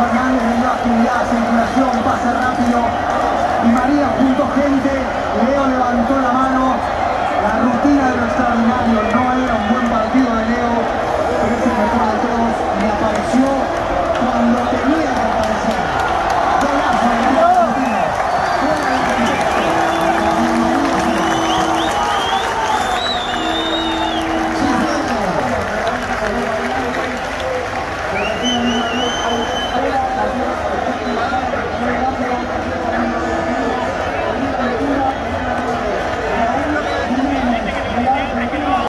Enzo Fernández le